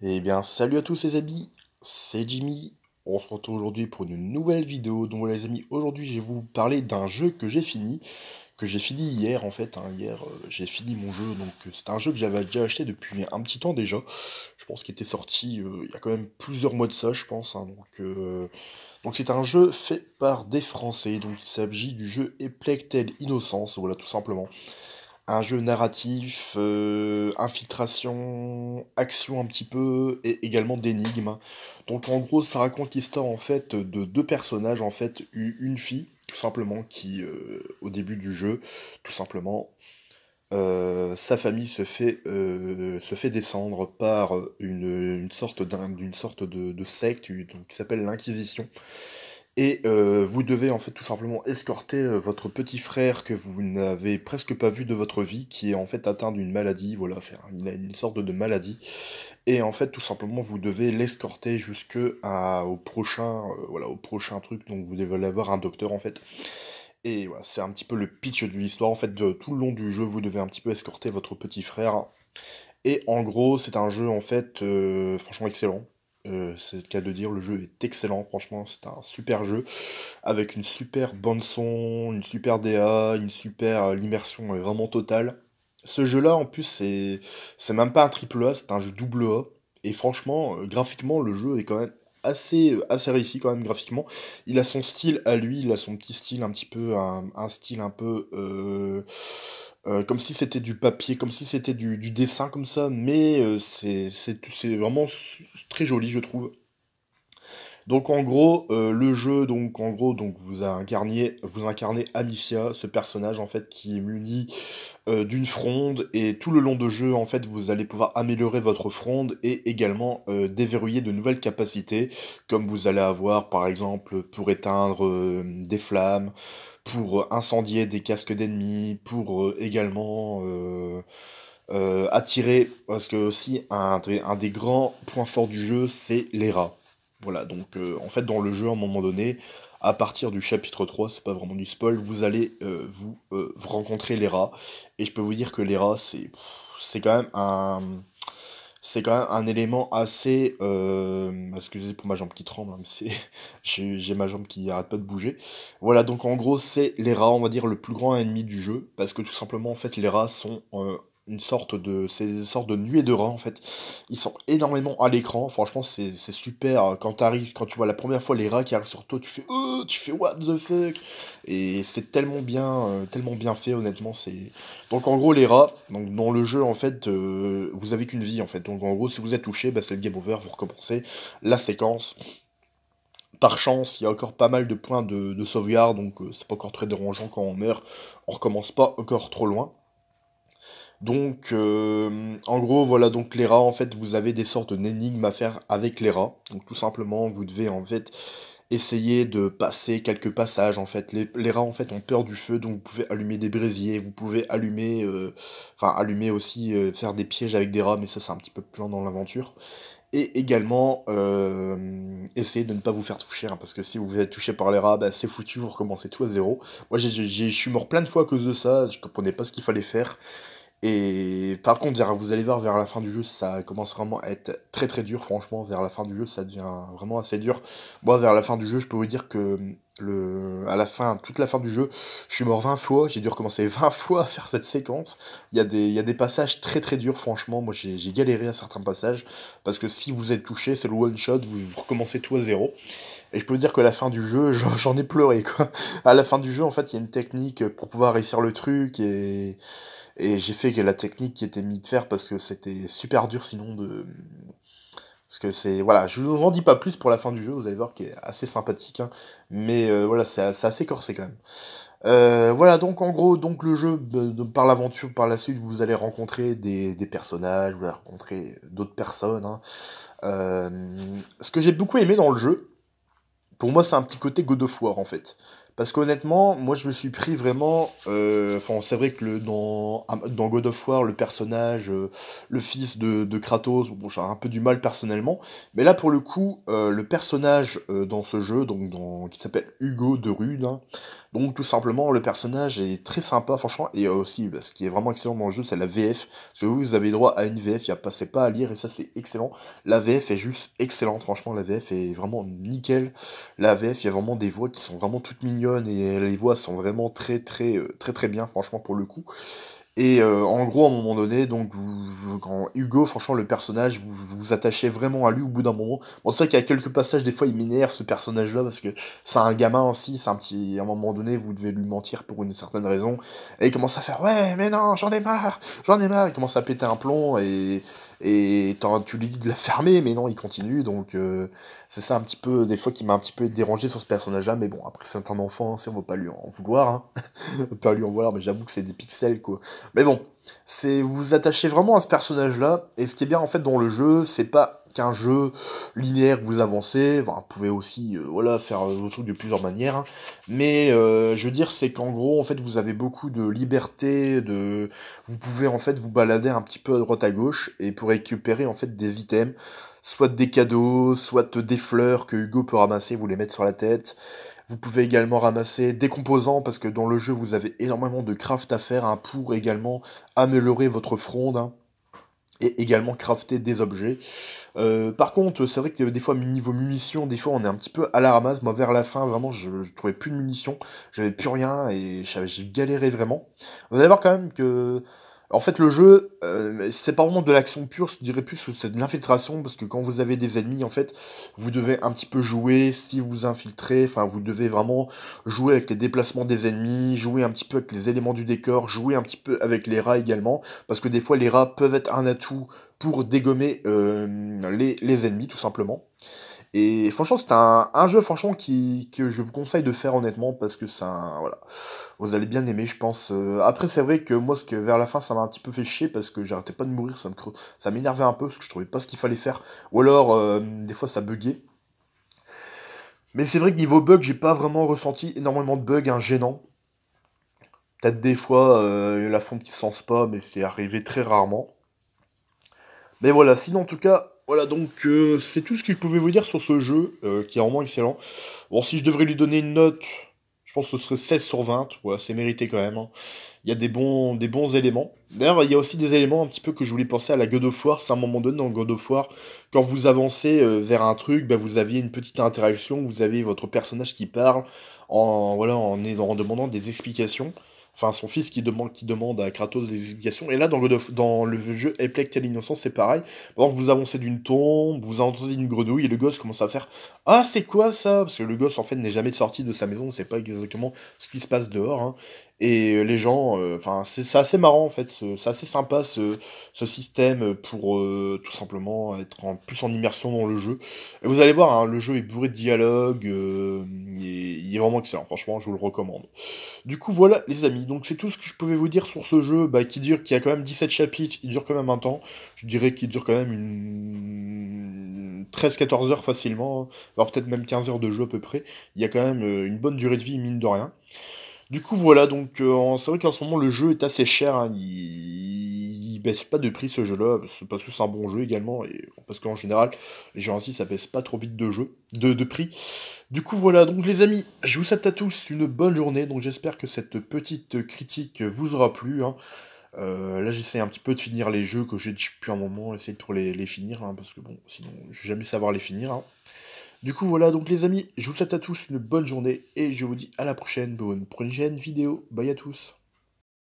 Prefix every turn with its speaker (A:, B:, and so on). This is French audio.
A: Eh bien, salut à tous les amis, c'est Jimmy. On se retrouve aujourd'hui pour une nouvelle vidéo. Donc voilà les amis, aujourd'hui je vais vous parler d'un jeu que j'ai fini, que j'ai fini hier en fait. hein. Hier euh, j'ai fini mon jeu, donc euh, c'est un jeu que j'avais déjà acheté depuis un petit temps déjà. Je pense qu'il était sorti euh, il y a quand même plusieurs mois de ça, je pense. hein. donc donc c'est un jeu fait par des Français. Donc il s'agit du jeu Eplectel Innocence, voilà tout simplement. Un jeu narratif, euh, infiltration, action un petit peu, et également d'énigmes. Donc en gros, ça raconte l'histoire en fait de deux personnages, en fait, une fille, tout simplement, qui, euh, au début du jeu, tout simplement, euh, sa famille se fait, descendre par une, sorte d'un- d'une sorte de, secte, qui s'appelle l'Inquisition. Et euh, vous devez en fait tout simplement escorter euh, votre petit frère que vous n'avez presque pas vu de votre vie, qui est en fait atteint d'une maladie, voilà, il a une sorte de maladie. Et en fait tout simplement vous devez l'escorter jusque à- au prochain, euh, au prochain truc, donc vous devez aller avoir un docteur en fait. Et voilà, c'est un petit peu le pitch de l'histoire, en fait, tout le long du jeu vous devez un petit peu escorter votre petit frère. Et en gros c'est un jeu en fait franchement excellent. Euh, c'est le cas de dire, le jeu est excellent, franchement, c'est un super jeu avec une super bande son, une super DA, une super euh, l'immersion est vraiment totale. Ce jeu-là, en plus, c'est c'est même pas un triple A, c'est un jeu double A. Et franchement, euh, graphiquement, le jeu est quand même assez euh, assez réussi quand même graphiquement. Il a son style à lui, il a son petit style un petit peu un, style un peu euh, euh, comme si c'était du papier, comme si c'était du, du dessin comme ça, mais euh, c'est vraiment très joli, je trouve. Donc en gros, le jeu, donc en gros, donc vous incarniez, vous incarnez Amicia, ce personnage en fait qui est muni euh, d'une fronde et tout le long de jeu en fait vous allez pouvoir améliorer votre fronde et également euh, déverrouiller de nouvelles capacités comme vous allez avoir par exemple pour éteindre euh, des flammes, pour incendier des casques d'ennemis, pour également attirer parce que aussi un, des- grands points forts du jeu c'est les rats. Voilà, donc en fait dans le jeu à un moment donné, à partir du chapitre 3 c'est pas vraiment du spoil, vous allez euh, vous, euh, rencontrer les rats. Et je peux vous dire que les rats, c'est c'est quand même un élément assez euh, excusez pour ma jambe qui tremble, hein, mais j'ai j'ai ma jambe qui arrête pas de bouger. Voilà, donc en gros, c'est les rats, on va dire le plus grand ennemi du jeu parce que tout simplement en fait les rats sont une sorte de c'est de nuée de rats en fait. Ils sont énormément à l'écran, franchement c'est super quand t'arrives quand tu vois la première fois les rats qui arrivent sur toi, tu fais oh, tu fais what the fuck? Et c'est tellement bien euh, tellement bien fait honnêtement, c'est donc en gros les rats, donc dans le jeu en fait, euh, vous avez qu'une vie en fait. Donc en gros si vous êtes touché, bah, c'est le game over, vous recommencez la séquence. Par chance, il y a encore pas mal de points de, de sauvegarde, donc euh, c'est pas encore très dérangeant quand on meurt. On recommence pas encore trop loin. Donc euh, en gros voilà donc les rats en fait vous avez des sortes d'énigmes à faire avec les rats. Donc tout simplement vous devez en fait essayer de passer quelques passages en fait. Les, rats en fait ont peur du feu, donc vous pouvez allumer des brasiers, vous pouvez allumer, euh, enfin allumer aussi, euh, faire des pièges avec des rats, mais ça c'est un petit peu plus dans l'aventure. Et également euh, essayer de ne pas vous faire toucher, hein, parce que si vous vous êtes touché par les rats, bah, c'est foutu, vous recommencez tout à zéro. Moi je suis mort plein de fois à cause de ça, je comprenais pas ce qu'il fallait faire. Et par contre, vous allez voir vers la fin du jeu, ça commence vraiment à être très très dur, franchement. Vers la fin du jeu, ça devient vraiment assez dur. Moi, vers la fin du jeu, je peux vous dire que le, à la fin, toute la fin du jeu, je suis mort 20 fois, j'ai dû recommencer 20 fois à faire cette séquence. Il y a des, il y a des passages très très durs, franchement. Moi, j'ai galéré à certains passages, parce que si vous êtes touché, c'est le one shot, vous, vous recommencez tout à zéro. Et je peux vous dire que la fin du jeu, j'en j'en ai pleuré, quoi. À la fin du jeu, en fait, il y a une technique pour pouvoir réussir le truc, et et j'ai fait la technique qui était mise de faire parce que c'était super dur sinon de... Parce que c'est... Voilà, je vous en dis pas plus pour la fin du jeu, vous allez voir qu'il est assez sympathique, hein. Mais euh, voilà, c'est assez corsé quand même. Euh, voilà, donc en gros, donc le jeu, par l'aventure, par la suite, vous allez rencontrer des, personnages, vous allez rencontrer d'autres personnes. hein. Euh, ce que j'ai beaucoup aimé dans le jeu, pour moi, c'est un petit côté God of en fait. Parce qu'honnêtement, moi je me suis pris vraiment. euh, Enfin, c'est vrai que le, dans, dans God of War, le personnage, euh, le fils de, de Kratos, bon, j'ai un peu du mal personnellement. Mais là, pour le coup, euh, le personnage dans ce jeu, donc qui s'appelle Hugo de Rude, hein, donc tout simplement, le personnage est très sympa, franchement. Et aussi, bah, ce qui est vraiment excellent dans le jeu, c'est la VF. Parce que vous, avez droit à une VF, il n'y a pas à lire, et ça c'est excellent. La VF est juste excellente, franchement, la VF est vraiment nickel. La VF, il y a vraiment des voix qui sont vraiment toutes mignonnes et les voix sont vraiment très très euh, très très bien, franchement, pour le coup. Et euh, en gros, à un moment donné, donc vous, quand Hugo, franchement, le personnage, vous vous vous attachez vraiment à lui au bout d'un moment. Bon, c'est vrai qu'il y a quelques passages, des fois, il m'énerve ce personnage-là parce que c'est un gamin aussi, c'est un petit. À un moment donné, vous devez lui mentir pour une certaine raison. Et il commence à faire Ouais, mais non, j'en ai marre, j'en ai marre. Il commence à péter un plomb et. Et tu lui dis de la fermer, mais non, il continue. Donc, euh, c'est ça un petit peu, des fois, qui m'a un petit peu dérangé sur ce personnage-là. Mais bon, après, c'est un enfant, si on veut pas lui en vouloir. Hein. On peut pas lui en vouloir, mais j'avoue que c'est des pixels, quoi. Mais bon, c'est vous vous attachez vraiment à ce personnage-là, et ce qui est bien en fait dans le jeu, c'est pas qu'un jeu linéaire que vous avancez, vous pouvez aussi euh, voilà faire euh, vos trucs de plusieurs manières, hein. mais euh, je veux dire c'est qu'en gros en fait vous avez beaucoup de liberté, de vous pouvez en fait vous balader un petit peu à droite à gauche et pour récupérer en fait des items, soit des cadeaux, soit des fleurs que Hugo peut ramasser, vous les mettre sur la tête. Vous pouvez également ramasser des composants parce que dans le jeu vous avez énormément de craft à faire hein, pour également améliorer votre fronde hein, et également crafter des objets. Euh, par contre, c'est vrai que des fois niveau munitions, des fois on est un petit peu à la ramasse. Moi vers la fin, vraiment, je, je trouvais plus de munitions, j'avais plus rien et j'ai galéré vraiment. Vous allez voir quand même que en fait, le jeu, euh, c'est pas vraiment de l'action pure, je dirais plus c'est de l'infiltration, parce que quand vous avez des ennemis, en fait, vous devez un petit peu jouer, si vous infiltrez, enfin, vous devez vraiment jouer avec les déplacements des ennemis, jouer un petit peu avec les éléments du décor, jouer un petit peu avec les rats également, parce que des fois, les rats peuvent être un atout pour dégommer euh, les ennemis, tout simplement. Et franchement, c'est un, jeu franchement qui, que je vous conseille de faire honnêtement parce que un, voilà, vous allez bien aimer, je pense. Euh, après, c'est vrai que moi, vers la fin, ça m'a un petit peu fait chier parce que j'arrêtais pas de mourir, ça me ça m'énervait un peu parce que je trouvais pas ce qu'il fallait faire, ou alors euh, des fois ça buguait. Mais c'est vrai que niveau bug, j'ai pas vraiment ressenti énormément de bugs hein, gênants. Peut-être des fois euh, la fonte qui se lance pas, mais c'est arrivé très rarement. Mais voilà, sinon en tout cas, voilà donc euh, c'est tout ce que je pouvais vous dire sur ce jeu, euh, qui est vraiment excellent. Bon, si je devrais lui donner une note, je pense que ce serait 16 sur 20, ouais, c'est mérité quand même. hein. Il y a des bons, des bons éléments. D'ailleurs, il y a aussi des éléments un petit peu que je voulais penser à la God of War, c'est un moment donné dans God of War, quand vous avancez euh, vers un truc, bah, vous aviez une petite interaction, vous avez votre personnage qui parle en, voilà, en, en demandant des explications. Enfin, son fils qui demande, à Kratos des explications. Et là, dans, dans le jeu Epic Tale Innocence, c'est pareil. Par exemple, vous avancez d'une tombe, vous entendez une grenouille, et le gosse commence à faire Ah, c'est quoi ça? Parce que le gosse, en fait, n'est jamais sorti de sa maison, on sait pas exactement ce qui se passe dehors. hein. Et euh, les gens, euh, enfin, c'est c'est assez marrant, en fait. ce- C'est assez sympa, ce, ce système, pour euh, tout simplement être plus en immersion dans le jeu. Et vous allez voir, hein, le jeu est bourré de dialogue, euh, il est vraiment excellent, franchement, je vous le recommande. Du coup, voilà, les amis. Donc, c'est tout ce que je pouvais vous dire sur ce jeu, bah, qui dure, qui a quand même 17 chapitres, il dure quand même un temps. Je dirais qu'il dure quand même une 13-14 heures facilement, alors peut-être même 15 heures de jeu à peu près. Il y a quand même euh, une bonne durée de vie, mine de rien. Du coup, voilà, donc euh, c'est vrai qu'en ce moment, le jeu est assez cher. hein. Baisse pas de prix ce jeu-là, parce que c'est un bon jeu également, et parce qu'en général, les gens ainsi, ça baisse pas trop vite de jeu, de, prix. Du coup, voilà, donc les amis, je vous souhaite à tous une bonne journée, donc j'espère que cette petite critique vous aura plu. hein. Euh, là, j'essaie un petit peu de finir les jeux que j'ai depuis un moment, essayer pour les, finir, hein, parce que bon, sinon, je vais jamais savoir les finir. hein. Du coup, voilà, donc les amis, je vous souhaite à tous une bonne journée, et je vous dis à la prochaine, bonne prochaine vidéo. Bye à tous.